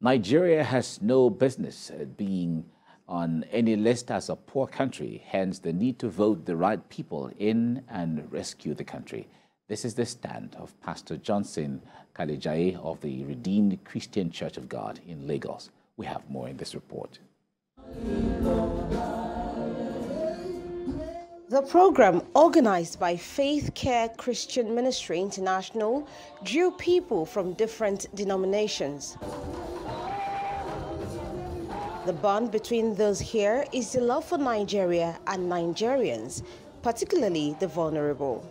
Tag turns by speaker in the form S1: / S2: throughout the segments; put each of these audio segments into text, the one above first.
S1: Nigeria has no business uh, being on any list as a poor country, hence the need to vote the right people in and rescue the country. This is the stand of Pastor Johnson Kalejaiye of the Redeemed Christian Church of God in Lagos. We have more in this report.
S2: The program, organized by Faith Care Christian Ministry International, drew people from different denominations. The bond between those here is the love for Nigeria and Nigerians, particularly the vulnerable.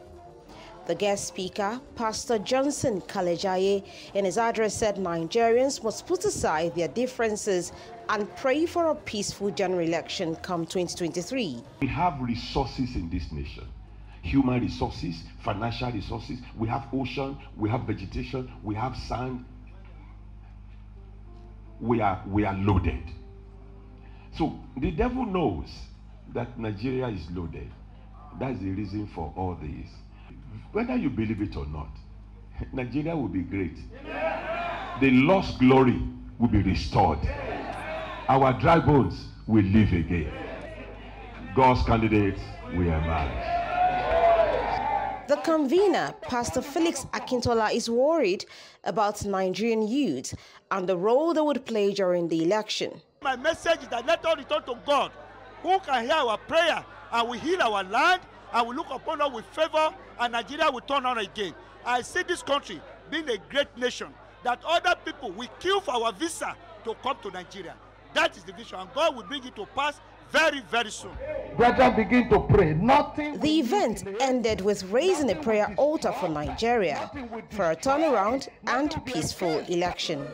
S2: The guest speaker, Pastor Johnson Kalejaiye, in his address said Nigerians must put aside their differences and pray for a peaceful general election come 2023.
S3: We have resources in this nation human resources, financial resources, we have ocean, we have vegetation, we have sand. We are, we are loaded. So the devil knows that Nigeria is loaded. That's the reason for all this. Whether you believe it or not, Nigeria will be great. The lost glory will be restored. Our dry bones will live again. God's candidates will emerge.
S2: The convener, Pastor Felix Akintola, is worried about Nigerian youth and the role they would play during the election.
S4: My message is that let us return to God, who can hear our prayer and will heal our land and will look upon us with favor and Nigeria will turn on again. I see this country being a great nation that other people will kill for our visa to come to Nigeria. That is the vision and God will bring it to pass very, very soon.
S3: Brethren, begin to pray. Nothing.
S2: The event ended with raising a prayer altar for Nigeria for a turnaround and peaceful election.